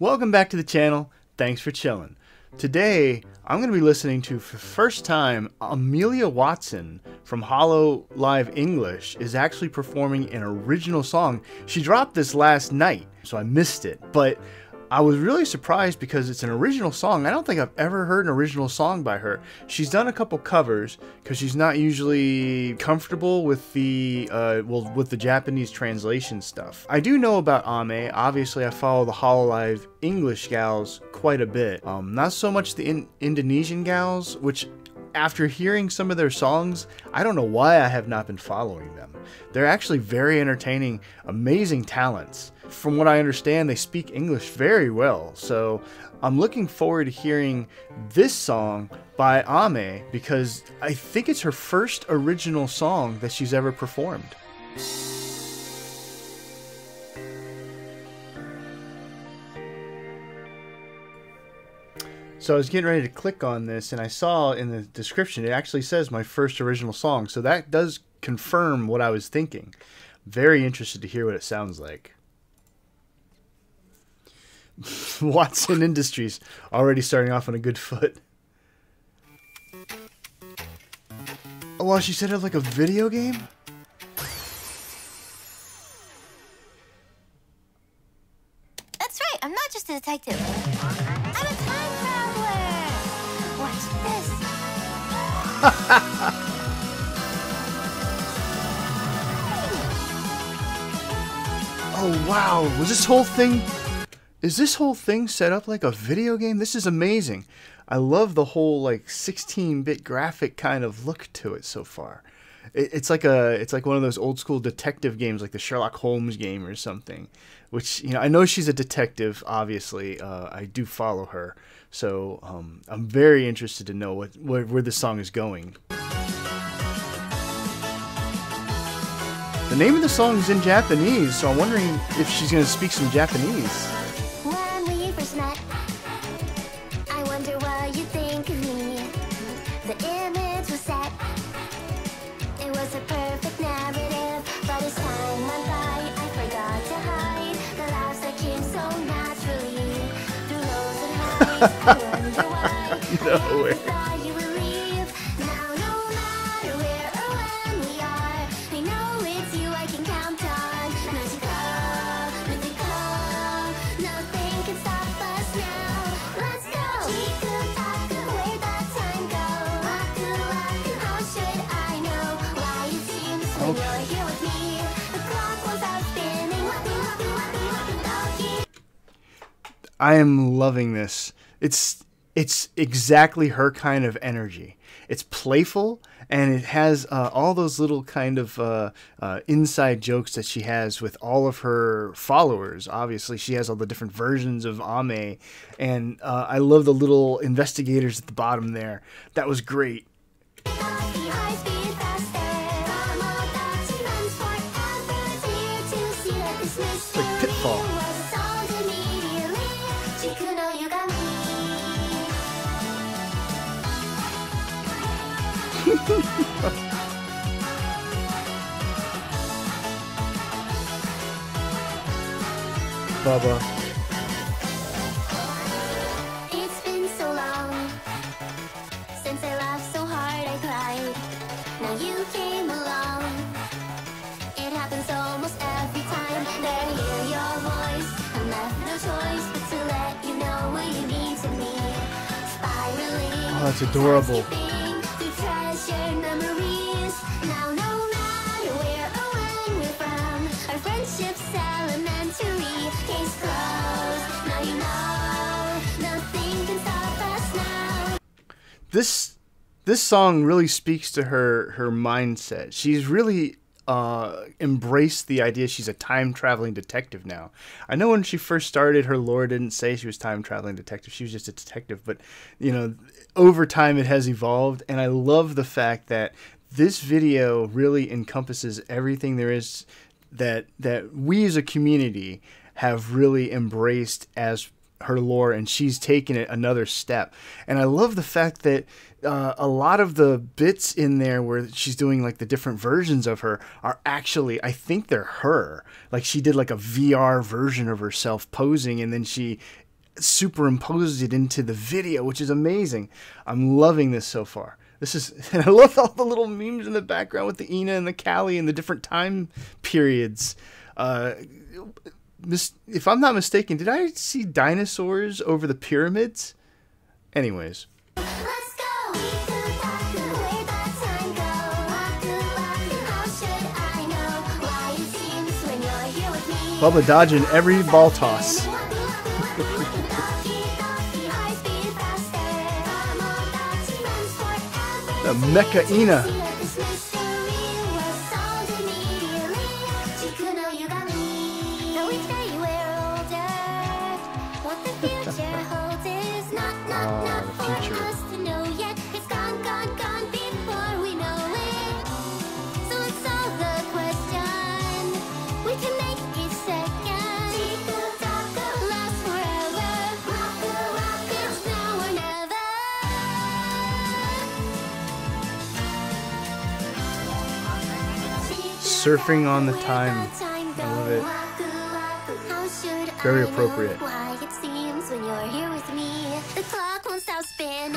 Welcome back to the channel. Thanks for chilling. Today, I'm going to be listening to, for the first time, Amelia Watson from Hololive English is actually performing an original song. She dropped this last night, so I missed it. But I was really surprised because it's an original song. I don't think I've ever heard an original song by her. She's done a couple covers because she's not usually comfortable with the uh, well with the Japanese translation stuff. I do know about Ame. Obviously, I follow the Hololive English gals quite a bit. Um, not so much the in Indonesian gals, which after hearing some of their songs, I don't know why I have not been following them. They're actually very entertaining, amazing talents. From what I understand, they speak English very well. So I'm looking forward to hearing this song by Ame because I think it's her first original song that she's ever performed. So I was getting ready to click on this, and I saw in the description it actually says my first original song. So that does confirm what I was thinking. Very interested to hear what it sounds like. Watson Industries already starting off on a good foot. Oh, well, she said it like a video game? That's right, I'm not just a detective. I'm a time traveler. Watch this. Oh, wow. Was this whole thing... Is this whole thing set up like a video game? This is amazing. I love the whole like 16-bit graphic kind of look to it so far. It, it's like a it's like one of those old school detective games like the Sherlock Holmes game or something. Which, you know, I know she's a detective, obviously. Uh, I do follow her. So um, I'm very interested to know what, where, where this song is going. The name of the song is in Japanese, so I'm wondering if she's going to speak some Japanese. Waku, waku. I am loving this. It's it's exactly her kind of energy. It's playful and it has uh, all those little kind of uh, uh, inside jokes that she has with all of her followers. Obviously, she has all the different versions of Ame, and uh, I love the little investigators at the bottom there. That was great. Bubba. It's been so long since I laughed so hard I cried. Now you came along. It happens almost every time that I hear your voice. I'm left no choice but to let you know what you mean to me. Spiraling. Oh, that's adorable. This this song really speaks to her her mindset. She's really uh, embraced the idea she's a time traveling detective now. I know when she first started, her lore didn't say she was time traveling detective. She was just a detective, but you know, over time it has evolved, and I love the fact that this video really encompasses everything there is that that we as a community have really embraced as her lore and she's taken it another step and i love the fact that uh, a lot of the bits in there where she's doing like the different versions of her are actually i think they're her like she did like a vr version of herself posing and then she superimposes it into the video, which is amazing. I'm loving this so far. This is, and I love all the little memes in the background with the Ina and the Callie and the different time periods. Uh, mis- if I'm not mistaken, did I see dinosaurs over the pyramids? Anyways, Let's go. Where'd the time go? How should know why it seems when you're here with me? Bubba dodging every ball toss. The Mecha Ina. The future. Oh, it's gone, gone, gone before we know it. So let's solve the question. We can make each second. Last forever. It's now or never. Surfing on the time. I love it. Very appropriate. Why it seems when you're here with me, the clock won't stop spinning.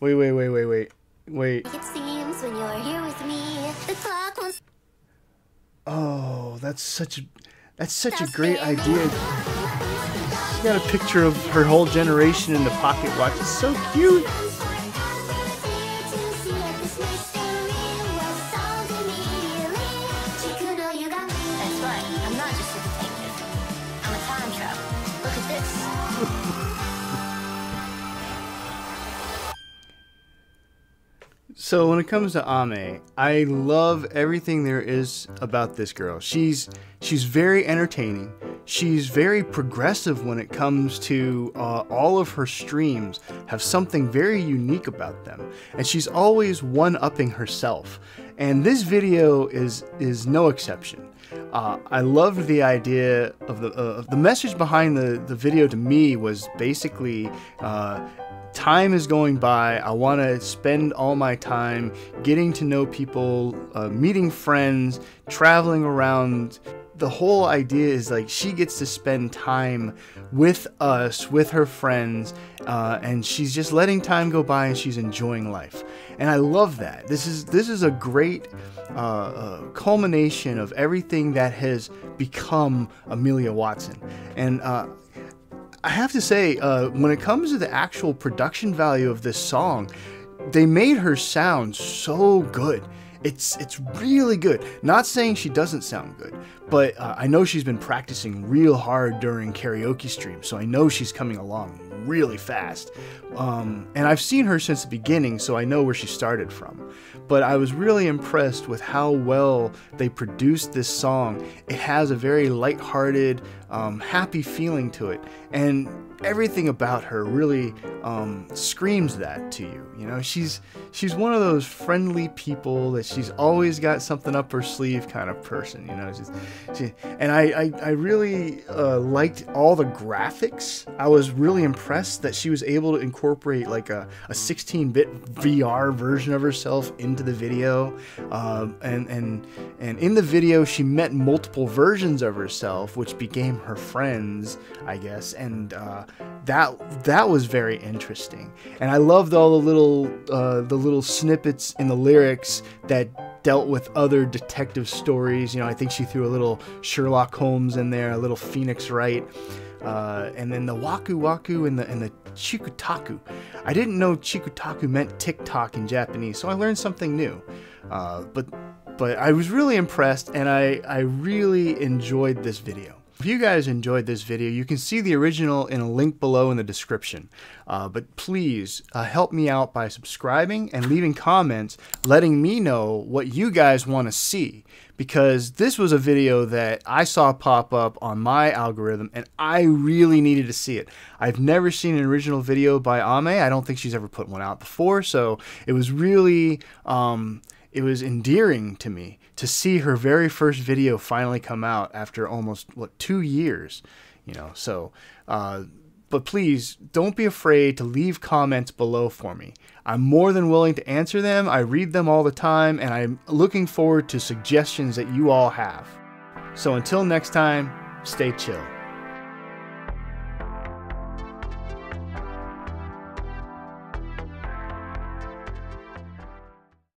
Wait, wait, wait, wait, wait, wait. It seems when you're here with me, the clock won't Oh, that's such a that's such a great idea. She got a picture of her whole generation in the pocket watch. It's so cute. So when it comes to Ame, I love everything there is about this girl. She's she's very entertaining. She's very progressive when it comes to uh, all of her streams have something very unique about them, and she's always one upping herself. And this video is is no exception. Uh, I loved the idea of the uh, the message behind the the video to me was basically. Time is going by. I want to spend all my time getting to know people, uh, meeting friends, traveling around. The whole idea is like she gets to spend time with us, with her friends, uh, and she's just letting time go by and she's enjoying life. And I love that. This is this is a great uh, uh, culmination of everything that has become Amelia Watson. And uh, I have to say, uh, when it comes to the actual production value of this song, they made her sound so good. It's it's really good. Not saying she doesn't sound good, but uh, I know she's been practicing real hard during karaoke streams, so I know she's coming along really fast. Um, and I've seen her since the beginning, so I know where she started from. But I was really impressed with how well they produced this song. It has a very lighthearted, um, happy feeling to it, and everything about her really um, screams that to you. You know, she's she's one of those friendly people that she's always got something up her sleeve kind of person. You know, she's, she, and I I, I really uh, liked all the graphics. I was really impressed that she was able to incorporate like a, a 16-bit VR version of herself into the video, um, and and and in the video she met multiple versions of herself, which became her friends, I guess, and uh, that that was very interesting. And I loved all the little uh, the little snippets in the lyrics that dealt with other detective stories. You know, I think she threw a little Sherlock Holmes in there, a little Phoenix Wright. Uh, and then the waku waku and the and the chikutaku. I didn't know chikutaku meant TikTok in Japanese, so I learned something new. Uh, but but I was really impressed, and I I really enjoyed this video. If you guys enjoyed this video, you can see the original in a link below in the description. Uh, but please uh, help me out by subscribing and leaving comments letting me know what you guys want to see. Because this was a video that I saw pop up on my algorithm and I really needed to see it. I've never seen an original video by Ame. I don't think she's ever put one out before. So it was really. Um, it was endearing to me to see her very first video finally come out after almost what two years you know so uh, but please don't be afraid to leave comments below for me. I'm more than willing to answer them. I read them all the time and i'm looking forward to suggestions that you all have. So until next time stay chill